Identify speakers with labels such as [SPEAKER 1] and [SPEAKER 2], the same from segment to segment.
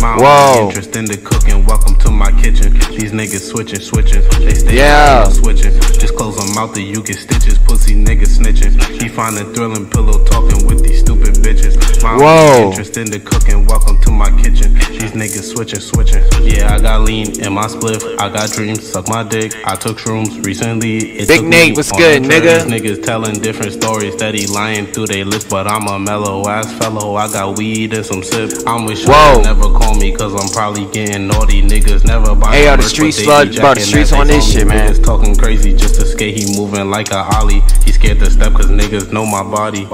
[SPEAKER 1] My
[SPEAKER 2] Whoa.
[SPEAKER 1] interest in the cooking. Welcome to my kitchen. These niggas switching, switching. They stay
[SPEAKER 2] Yeah.
[SPEAKER 1] switching. Just close them out, you get stitches. Pussy niggas snitching. He find a thrilling pillow talking with these stupid bitches.
[SPEAKER 2] Whoa.
[SPEAKER 1] only interest in the cooking. Welcome to my kitchen. These niggas switching, switching. Yeah, I got lean in my spliff. I got dreams. Suck my dick. I took shrooms recently. It
[SPEAKER 2] Big Nate, what's good, nigga?
[SPEAKER 1] These niggas telling different stories. Steady lying through they lips, but I'm a mellow ass fellow. I got weed and some sip. I'm with
[SPEAKER 2] Whoa.
[SPEAKER 1] never call me cause I'm probably getting naughty. Niggas never buy
[SPEAKER 2] Hey, yo, the
[SPEAKER 1] merch,
[SPEAKER 2] street sludge, bro, the streets on this shit, man.
[SPEAKER 1] Niggas talking crazy just to skate. He moving like a ollie. He scared to step cause niggas know my body.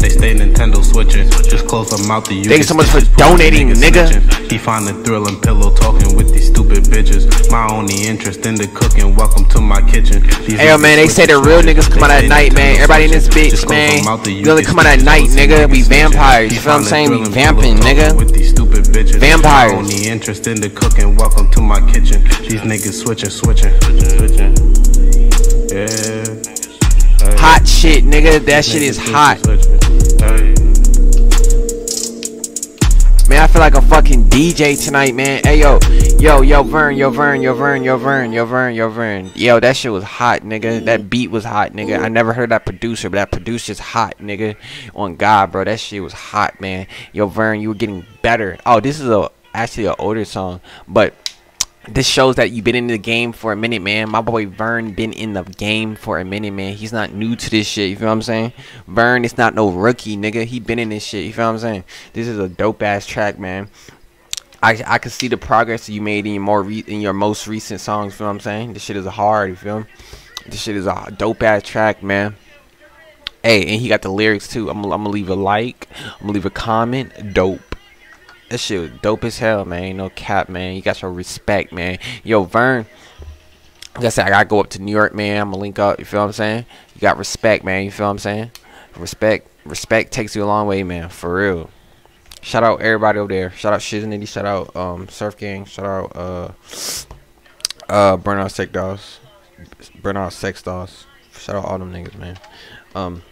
[SPEAKER 1] They stay Nintendo switching. Just close them out to you
[SPEAKER 2] Thank you so much for donating, nigga.
[SPEAKER 1] He find a thrilling pillow talking with these stupid bitches. My only interest in the cooking. Welcome to my kitchen. These
[SPEAKER 2] Hey, yo, man, they say the real niggas come out at night, man. Everybody in this bitch, man.
[SPEAKER 1] them out the
[SPEAKER 2] You
[SPEAKER 1] you
[SPEAKER 2] only come out at night, nigga. We vampires. You feel what I'm saying? We vamping, nigga.
[SPEAKER 1] With these stupid bitches.
[SPEAKER 2] Vampires.
[SPEAKER 1] My only interest in the cooking. Welcome to my kitchen. These niggas switching, switching, switching. Yeah.
[SPEAKER 2] Hot shit, nigga. That shit is hot.
[SPEAKER 1] switching, switching. Hey.
[SPEAKER 2] Man, I feel like a fucking DJ tonight, man. Hey, yo, yo, yo, Vern, yo, Vern, yo, Vern, yo, Vern, yo, Vern, yo, Vern. Yo, that shit was hot, nigga. That beat was hot, nigga. I never heard that producer, but that producer's hot, nigga. On God, bro, that shit was hot, man. Yo, Vern, you were getting better. Oh, this is a actually an older song, but this shows that you've been in the game for a minute, man. My boy Vern been in the game for a minute, man. He's not new to this shit. You feel what I'm saying? Vern is not no rookie, nigga. He been in this shit. You feel what I'm saying? This is a dope ass track, man. I I can see the progress you made in your more re- in your most recent songs. Feel what I'm saying? This shit is hard. You feel? This shit is a dope ass track, man. Hey, and he got the lyrics too. I'm, I'm gonna leave a like. I'm gonna leave a comment. Dope. That shit was dope as hell, man. Ain't no cap, man. You got your respect, man. Yo, Vern. Like I said, I gotta go up to New York, man. I'm gonna link up. You feel what I'm saying? You got respect, man. You feel what I'm saying? Respect, respect takes you a long way, man. For real. Shout out everybody over there. Shout out Shiznitty. Shout out um Surf Gang. Shout out uh uh Burnout Sex Dolls. Burnout Sex Dolls. Shout out all them niggas, man. Um.